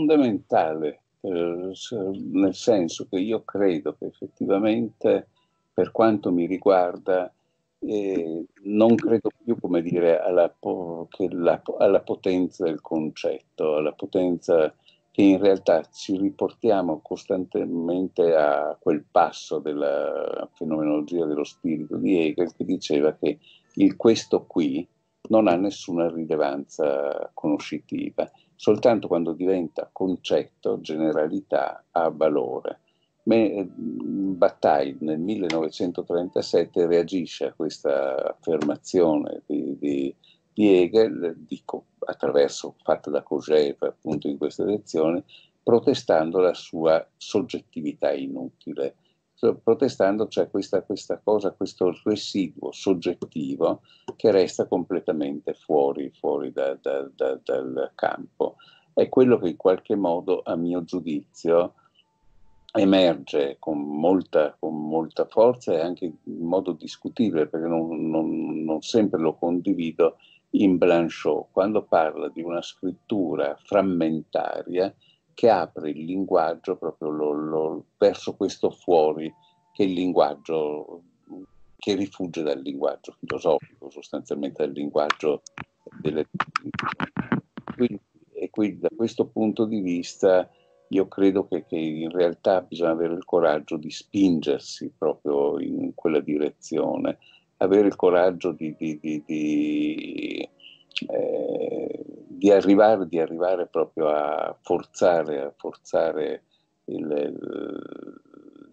fondamentale, eh, nel senso che io credo che effettivamente, per quanto mi riguarda, eh, non credo più, come dire, alla, la, alla, potenza del concetto, alla potenza che in realtà ci riportiamo costantemente a quel passo della fenomenologia dello spirito di Hegel che diceva che il questo qui non ha nessuna rilevanza conoscitiva soltanto quando diventa concetto, generalità, ha valore. Me, Bataille nel 1937 reagisce a questa affermazione di, di, di Hegel, dico, attraverso, fatta da Kojève appunto in questa lezione, protestando la sua soggettività inutile protestando c'è questa, questa, cosa, questo residuo soggettivo che resta completamente fuori, fuori da, da, da, dal campo. È quello che in qualche modo, a mio giudizio, emerge con molta, con molta forza e anche in modo discutibile, perché non, non, non sempre lo condivido, in Blanchot, quando parla di una scrittura frammentaria che apre il linguaggio proprio lo, lo, verso questo fuori che il linguaggio che rifugge dal linguaggio filosofico, sostanzialmente dal linguaggio delle quindi, e quindi da questo punto di vista io credo che, che, in realtà bisogna avere il coraggio di spingersi proprio in quella direzione, avere il coraggio di, di, di, di eh, di arrivare, di arrivare proprio a forzare, a forzare il,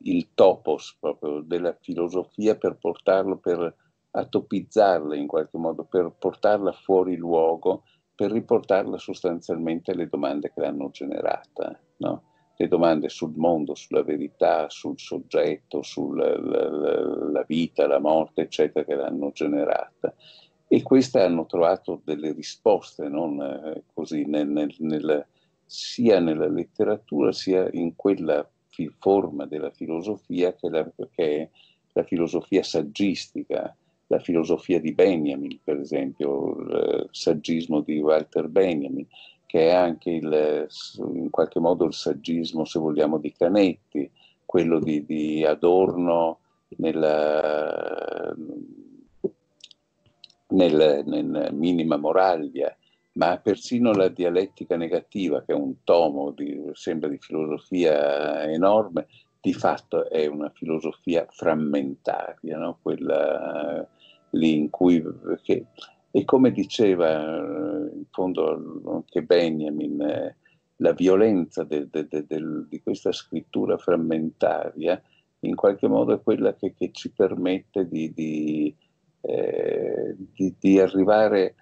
il, topos proprio della filosofia per portarlo, per atopizzarla in qualche modo, per portarla fuori luogo, per riportarla sostanzialmente alle domande che l'hanno generata, no? le domande sul mondo, sulla verità, sul soggetto, sulla vita, la morte, eccetera, che l'hanno generata e queste hanno trovato delle risposte, non eh, così, nel, nel, nel, sia nella letteratura sia in quella fi- forma della filosofia che, la, che, è la filosofia saggistica, la filosofia di Benjamin, per esempio, il saggismo di Walter Benjamin, che è anche il, in qualche modo il saggismo, se vogliamo, di Canetti, quello di, di Adorno nella nel, nel Minima Moralia, ma persino la dialettica negativa, che è un tomo, di, sembra di filosofia enorme, di fatto è una filosofia frammentaria, no? quella lì in cui... Che, e come diceva in fondo anche Benjamin, la violenza de, de, de, di questa scrittura frammentaria in qualche modo è quella che, che ci permette di, di eh, di, di, arrivare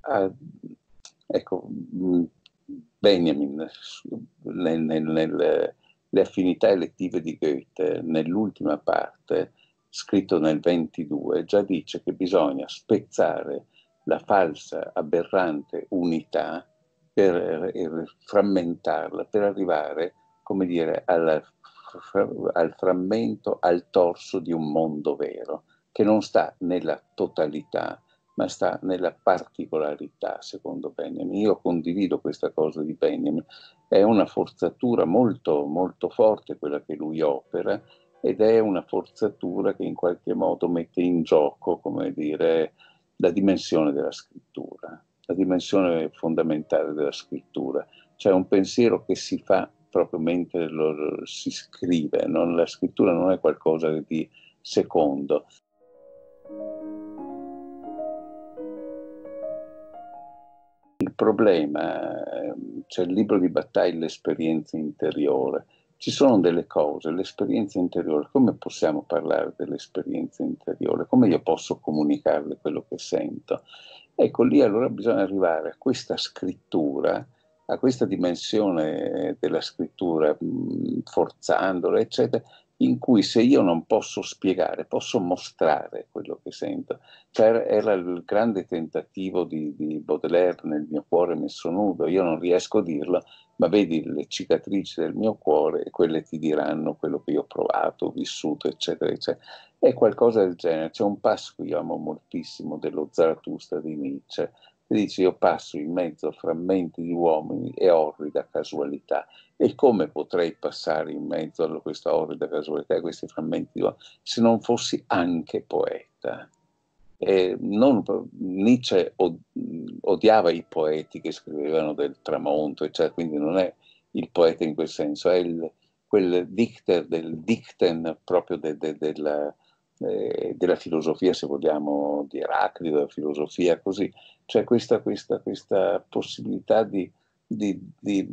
a... Ecco, mm, Benjamin, nel, nel, nel, le affinità elettive di Goethe, nell'ultima parte, scritto nel 22, già dice che bisogna spezzare la falsa, aberrante unità per eh, frammentarla, per arrivare, come dire, alla, al frammento, al torso di un mondo vero che non sta nella totalità, ma sta nella particolarità, secondo Benjamin. Io condivido questa cosa di Benjamin. È una forzatura molto, molto forte quella che lui opera ed è una forzatura che in qualche modo mette in gioco, come dire, la dimensione della scrittura, la dimensione fondamentale della scrittura. C'è un pensiero che si fa proprio mentre lo, si scrive, non? la scrittura non è qualcosa di secondo, il problema, ehm, c'è il libro di battaglia, l'esperienza interiore, ci sono delle cose, l'esperienza interiore, come possiamo parlare dell'esperienza interiore? Come io posso comunicarle quello che sento? Ecco, lì allora bisogna arrivare a questa scrittura, a questa dimensione della scrittura, forzandola, eccetera, in cui se io non posso spiegare, posso mostrare quello che sento. Cioè, era il grande tentativo di, di, Baudelaire nel mio cuore messo nudo, io non riesco a dirlo, ma vedi le cicatrici del mio cuore e quelle ti diranno quello che io ho provato, vissuto, eccetera, eccetera. È qualcosa del genere. C'è un passo che io amo moltissimo dello Zarathustra di Nietzsche, che dice io passo in mezzo a frammenti di uomini e orrida casualità. E come potrei passare in mezzo a questa orrida casualità, a questi frammenti di uomini, se non fossi anche poeta? Eh, non, Nietzsche odiava i poeti che scrivevano del tramonto, eccetera, quindi non è il poeta in quel senso, è il, quel dicter del dicten proprio de, de, della, eh, della filosofia, se vogliamo, di Eraclito, della filosofia così. C'è questa, questa, questa possibilità di, di, di,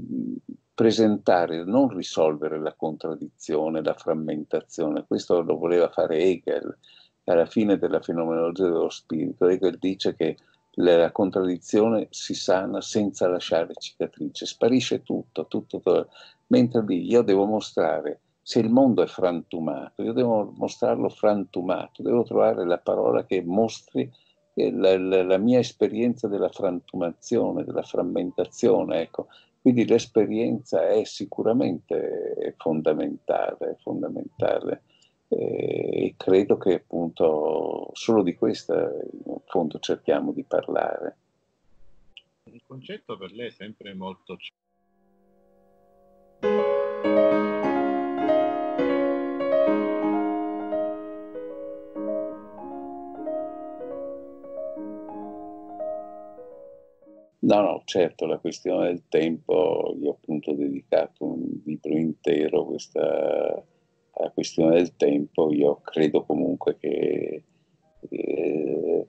presentare, non risolvere la contraddizione, la frammentazione. Questo lo voleva fare Hegel alla fine della fenomenologia dello spirito. Hegel dice che la contraddizione si sana senza lasciare cicatrice, sparisce tutto, tutto, tutto. mentre lì io devo mostrare se il mondo è frantumato, io devo mostrarlo frantumato, devo trovare la parola che mostri la, la, la mia esperienza della frantumazione, della frammentazione. Ecco. Quindi l'esperienza è sicuramente fondamentale, fondamentale. Eh, e credo che appunto solo di questa in fondo cerchiamo di parlare. Il concetto per lei è sempre molto No, no, certo, la questione del tempo, io ho appunto dedicato un libro intero questa alla questione del tempo, io credo comunque che eh,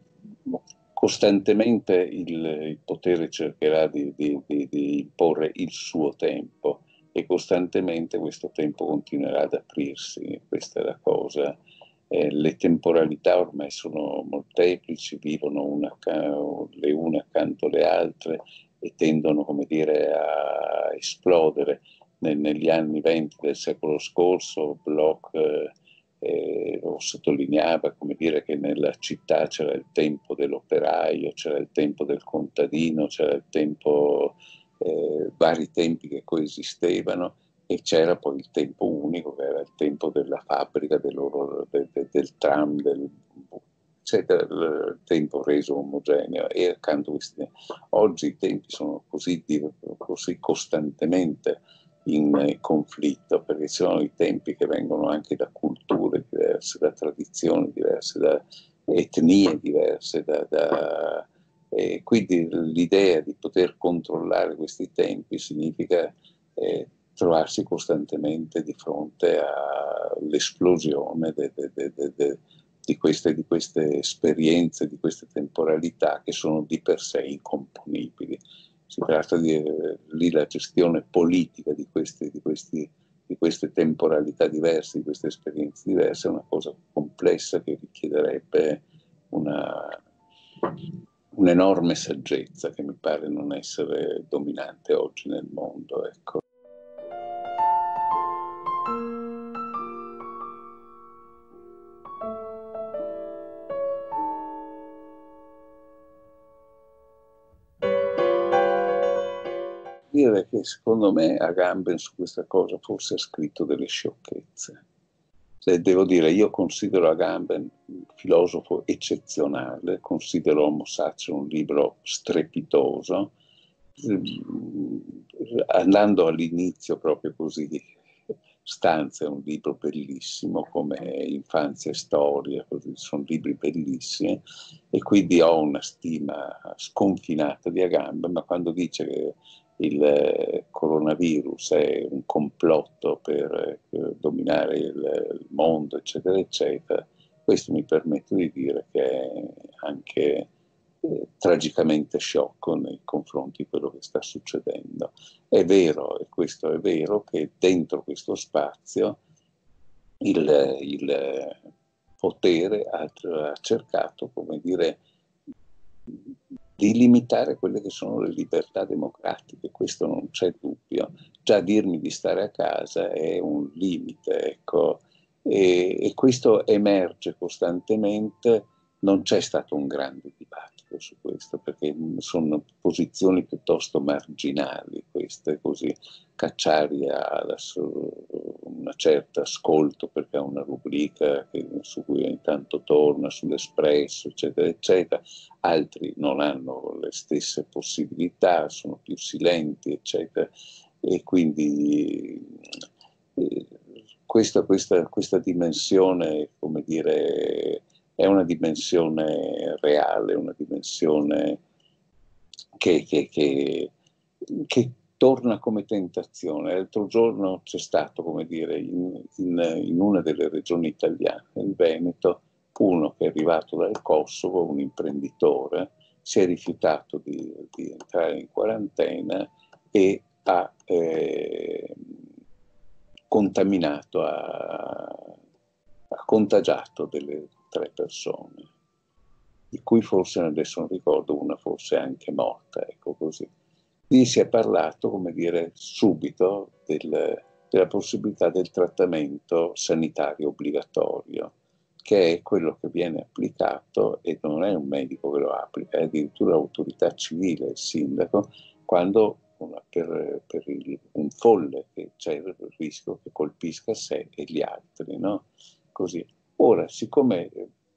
costantemente il, il, potere cercherà di, di, di, di imporre il suo tempo e costantemente questo tempo continuerà ad aprirsi, questa è la cosa eh, le temporalità ormai sono molteplici, vivono una, le une accanto alle altre e tendono, come dire, a esplodere. Negli anni venti del secolo scorso Bloch eh, eh, lo sottolineava, come dire, che nella città c'era il tempo dell'operaio, c'era il tempo del contadino, c'era il tempo, eh, vari tempi che coesistevano e c'era poi il tempo unico, che era il tempo della fabbrica, del, del, del tram, del, eccetera, il tempo reso omogeneo. E accanto questi oggi i tempi sono così, così costantemente in conflitto perché ci sono i tempi che vengono anche da culture diverse, da tradizioni diverse, da etnie diverse, da, da, quindi l'idea di poter controllare questi tempi significa eh, trovarsi costantemente di fronte all'esplosione de, de, de, di, queste, di, queste, esperienze, di queste temporalità che sono di per sé incomponibili. Si tratta di eh, lì la gestione politica di, questi, di, questi, di queste temporalità diverse, di queste esperienze diverse, è una cosa complessa che richiederebbe una, un'enorme saggezza che mi pare non essere dominante oggi nel mondo. Ecco. Dire che secondo me Agamben su questa cosa forse ha scritto delle sciocchezze. Se devo dire, io considero Agamben un filosofo eccezionale, considero Homo Sapiens un libro strepitoso, andando all'inizio proprio così, Stanza è un libro bellissimo come Infanzia e Storia, così, sono libri bellissimi e quindi ho una stima sconfinata di Agamben, ma quando dice che il eh, coronavirus è un complotto per eh, dominare il, mondo, eccetera, eccetera, questo mi permette di dire che è anche eh, tragicamente sciocco nei confronti di quello che sta succedendo. È vero, e questo è vero, che dentro questo spazio il, il potere ha, ha cercato, come dire, di limitare quelle che sono le libertà democratiche, questo non c'è dubbio. Già dirmi di stare a casa è un limite, ecco. e, e questo emerge costantemente, non c'è stato un grande dibattito su questo, perché sono posizioni piuttosto marginali queste, così Cacciari ha un certo ascolto perché ha una rubrica che, su cui ogni tanto torna, sull'Espresso, eccetera, eccetera, altri non hanno le stesse possibilità, sono più silenti, eccetera, e quindi eh, questa, questa, questa dimensione, come dire, è una dimensione reale, una dimensione che, che, che, che torna come tentazione. L'altro giorno c'è stato, come dire, in, in, in, una delle regioni italiane, il Veneto, uno che è arrivato dal Kosovo, un imprenditore, si è rifiutato di, di entrare in quarantena e ha eh, contaminato, ha, ha contagiato delle tre persone, di cui forse adesso non ricordo, una forse anche morta, ecco così. Lì si è parlato, come dire, subito del, della possibilità del trattamento sanitario obbligatorio, che è quello che viene applicato e non è un medico che lo applica, è addirittura l'autorità civile, il sindaco, quando una, per, per il, un folle che c'è il rischio che colpisca sé e gli altri, no? Così. Ora, siccome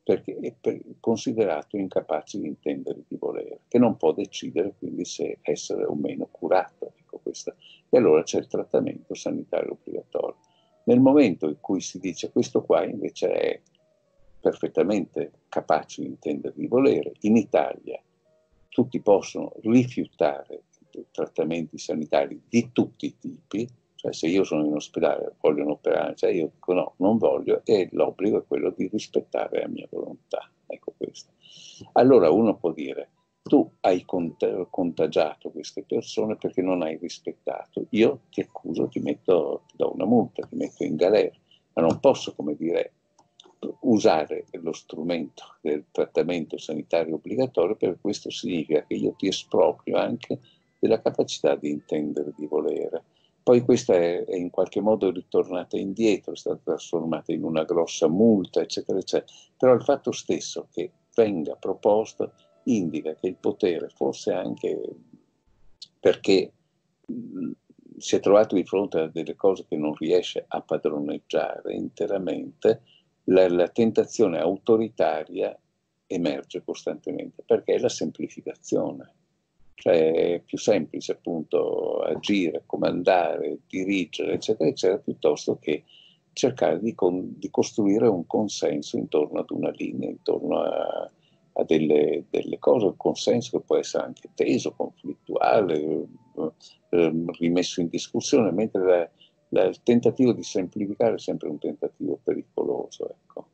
perché è considerato incapace di intendere di volere, che non può decidere quindi se essere o meno curato. Ecco e allora c'è il trattamento sanitario obbligatorio. Nel momento in cui si dice questo qua invece è perfettamente capace di intendere di volere, in Italia tutti possono rifiutare trattamenti sanitari di tutti i tipi, se io sono in ospedale vogliono operare, cioè io dico no, non voglio e l'obbligo è quello di rispettare la mia volontà. Ecco questo. Allora uno può dire, tu hai cont- contagiato queste persone perché non hai rispettato, io ti accuso, ti metto, ti do una multa, ti metto in galera, ma non posso, come dire, usare lo strumento del trattamento sanitario obbligatorio, perché questo significa che io ti esproprio anche della capacità di intendere, di volere. Poi questa è, è, in qualche modo ritornata indietro, è stata trasformata in una grossa multa, eccetera, eccetera. Però il fatto stesso che venga proposto indica che il potere, forse anche perché mh, si è trovato di fronte a delle cose che non riesce a padroneggiare interamente, la, la tentazione autoritaria emerge costantemente, perché è la semplificazione cioè è più semplice appunto agire, comandare, dirigere, eccetera, eccetera, piuttosto che cercare di, con, di costruire un consenso intorno ad una linea, intorno a, a delle, delle, cose, un consenso che può essere anche teso, conflittuale, eh, rimesso in discussione, mentre la, la, il tentativo di semplificare è sempre un tentativo pericoloso. Eh.